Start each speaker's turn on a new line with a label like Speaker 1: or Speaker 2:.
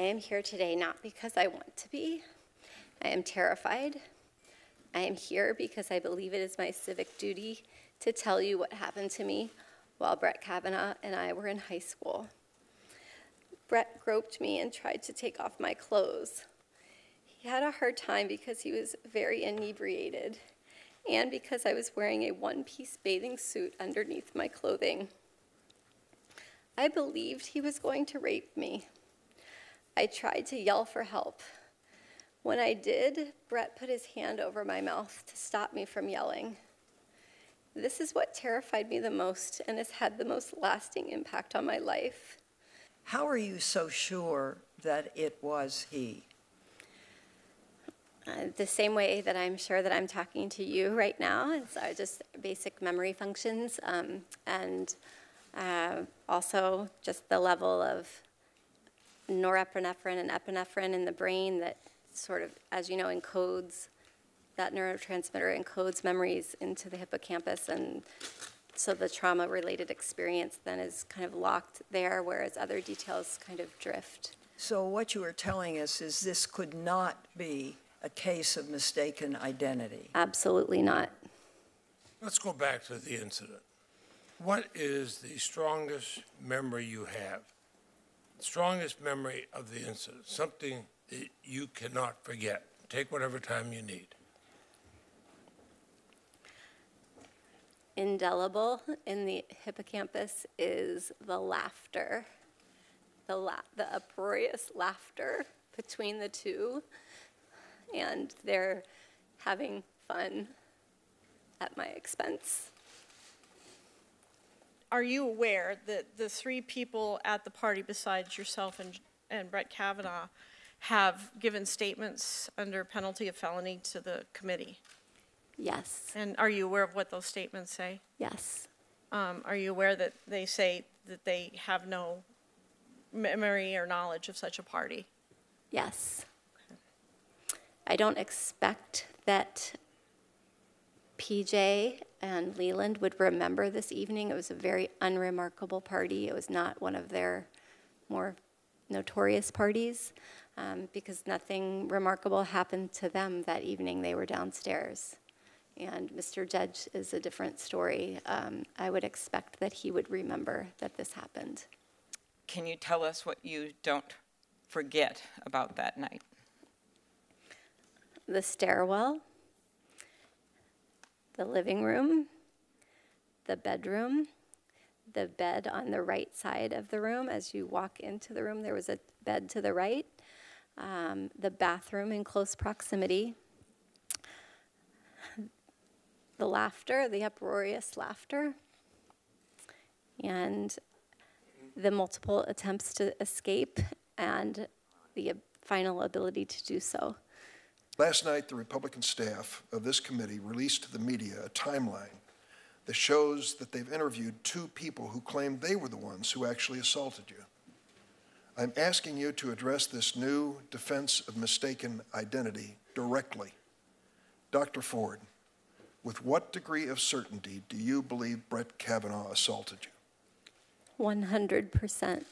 Speaker 1: I am here today not because I want to be. I am terrified. I am here because I believe it is my civic duty to tell you what happened to me while Brett Kavanaugh and I were in high school. Brett groped me and tried to take off my clothes. He had a hard time because he was very inebriated and because I was wearing a one piece bathing suit underneath my clothing. I believed he was going to rape me. I tried to yell for help. When I did, Brett put his hand over my mouth to stop me from yelling. This is what terrified me the most and has had the most lasting impact on my life.
Speaker 2: How are you so sure that it was he?
Speaker 1: Uh, the same way that I'm sure that I'm talking to you right now, it's uh, just basic memory functions, um, and uh, also just the level of norepinephrine and epinephrine in the brain that sort of, as you know, encodes that neurotransmitter encodes memories into the hippocampus and so the trauma related experience then is kind of locked there whereas other details kind of drift
Speaker 2: So what you are telling us is this could not be a case of mistaken identity.
Speaker 1: absolutely not
Speaker 3: Let's go back to the incident. What is the strongest memory you have? Strongest memory of the incident, something that you cannot forget. Take whatever time you need.
Speaker 1: indelible in the hippocampus is the laughter the, la- the uproarious laughter between the two and they're having fun at my expense
Speaker 4: Are you aware that the three people at the party besides yourself and, and Brett Kavanaugh have given statements under penalty of felony to the committee?
Speaker 1: yes
Speaker 4: And are you aware of what those statements say?
Speaker 1: yes
Speaker 4: Um, are you aware that they say that they have no memory or knowledge of such a party?
Speaker 1: Yes. I don't expect that PJ and Leland would remember this evening. It was a very unremarkable party. It was not one of their more notorious parties um, because nothing remarkable happened to them that evening. They were downstairs. And Mr. Judge is a different story. Um, I would expect that he would remember that this happened.
Speaker 5: Can you tell us what you don't forget about that night?
Speaker 1: the stairwell, the living room, the bedroom, the bed on the right side of the room. As you walk into the room, there was a bed to the right, um, the bathroom in close proximity, the laughter, the uproarious laughter, and the multiple attempts to escape and the final ability to do so.
Speaker 6: Last night, the Republican staff of this committee released to the media a timeline that shows that they've interviewed two people who claim they were the ones who actually assaulted you. I'm asking you to address this new defense of mistaken identity directly. Dr. Ford, with what degree of certainty do you believe Brett Kavanaugh assaulted you?
Speaker 1: 100%.